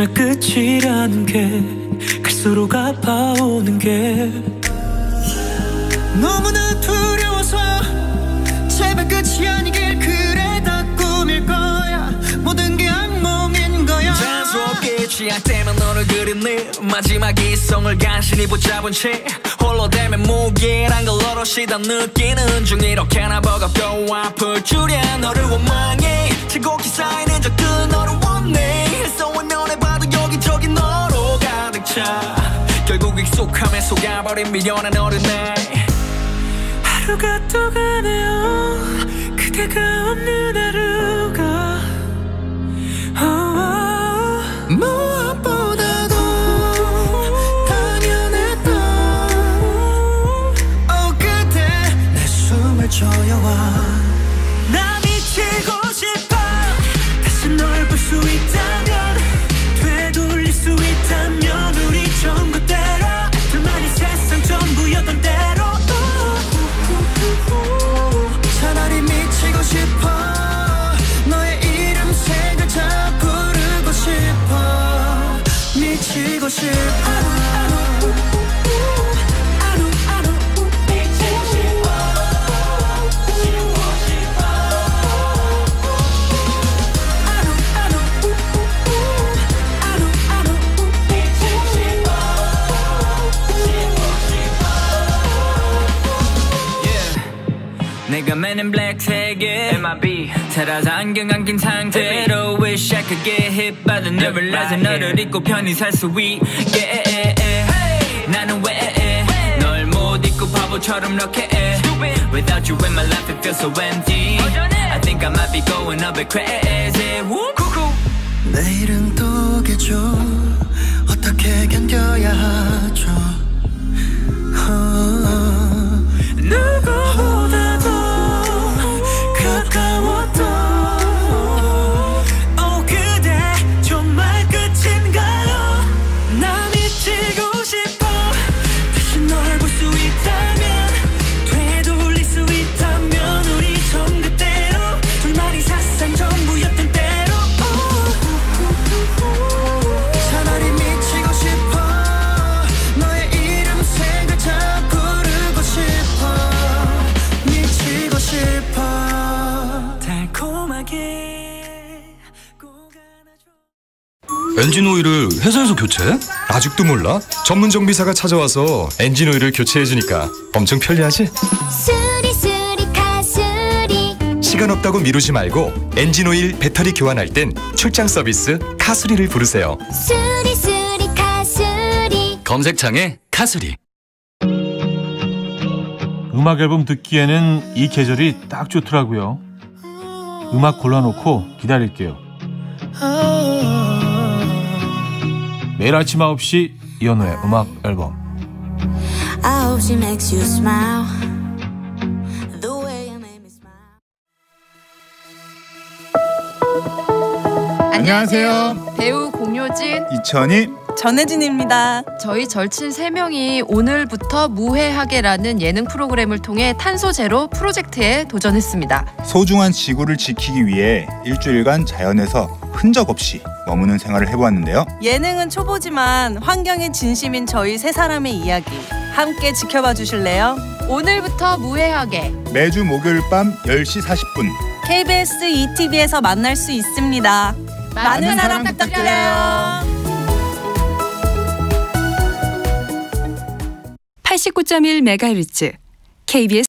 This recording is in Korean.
정말 끝이라는 게 갈수록 아파오는 게. 너무나 두려워서 제발 끝이 아니길 그래 다 꿈일 거야. 모든 게 악몽인 거야. 자연스럽게 취할 때면 너를 그리네 마지막 이성을 간신히 붙잡은 채 홀로 되면 무기란 걸 오롯이 다 느끼는 중 이렇게나 버겁고 아플 줄이야. 너를 원망 차 결국 익숙함에 속아버린 미련한 어린애 하루가 또 가네요. 그대가 없는 내가 맨 in black 색에 MIB 살아서 안경 안긴 상태로 Wish I could get hit by the never realize 너를 잊고 편히 살 수 있게 나는 왜널 못 잊고 바보처럼 이렇게 Without you in my life it feels so empty I think I might be going a bit crazy Woo. 내일은 또 개죠 어떻게 견뎌야 하죠 엔진 오일을 회사에서 교체? 아직도 몰라? 전문 정비사가 찾아와서 엔진 오일을 교체해주니까 엄청 편리하지? 수리 수리 카수리 시간 없다고 미루지 말고 엔진 오일 배터리 교환할 땐 출장 서비스 카수리를 부르세요. 수리 수리 카수리 검색창에 카수리. 음악 앨범 듣기에는 이 계절이 딱 좋더라고요. 음악 골라놓고 기다릴게요. 매일 아침 9시 이현우의 음악 앨범 I hope she makes you smile The way you make me smile 안녕하세요. 배우 공효진, 이천희 전혜진입니다. 저희 절친 3명이 오늘부터 무해하게라는 예능 프로그램을 통해 탄소 제로 프로젝트에 도전했습니다. 소중한 지구를 지키기 위해 일주일간 자연에서 흔적 없이 머무는 생활을 해보았는데요. 예능은 초보지만 환경에 진심인 저희 세 사람의 이야기 함께 지켜봐 주실래요? 오늘부터 무해하게 매주 목요일 밤 10시 40분 KBS ETV에서 만날 수 있습니다. 많은 사랑 부탁드려요. 89.1MHz KBS